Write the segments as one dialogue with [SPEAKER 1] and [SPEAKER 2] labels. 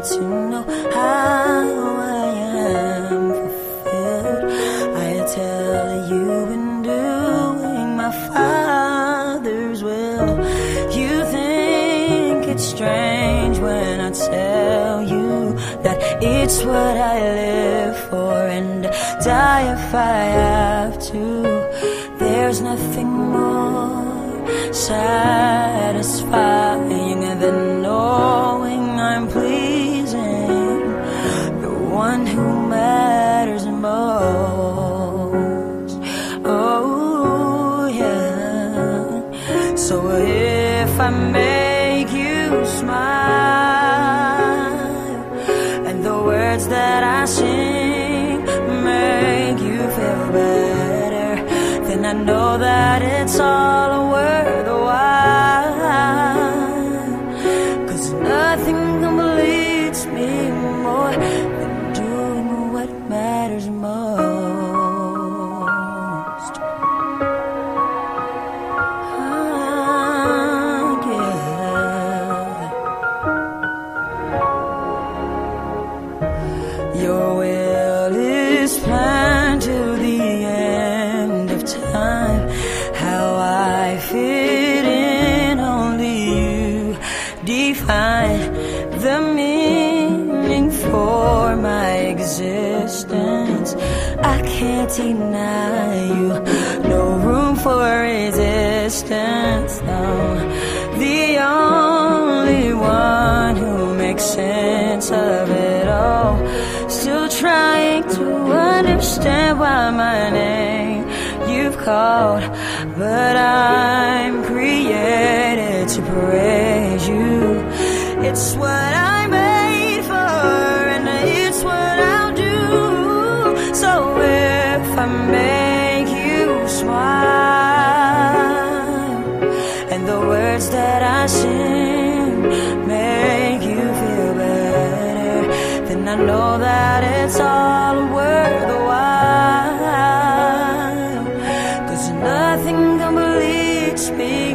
[SPEAKER 1] To know how I am fulfilled. I tell you in doing my Father's will. You think it's strange when I tell you that it's what I live for and die if I have to. There's nothing more satisfying. One who matters most. Oh, yeah. So if I make you smile and the words that I sing make you feel better, then I know that it's all worthwhile. Cause nothing completes me more Your will is planned till the end of time. How I fit in, only you define the meaning for my existence. I can't deny you, no room for resistance. No, Still trying to understand why my name you've called, but I'm created to praise you. It's what I'm made for, and it's what I'll do. So if I make you smile, and the words that I sing I know that it's all worth worthwhile. Cause nothing completes me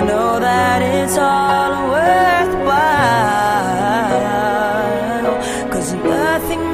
[SPEAKER 1] I know that it's all worthwhile. Cause nothing